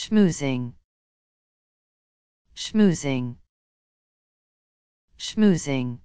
schmoozing. Schmoozing. Schmoozing.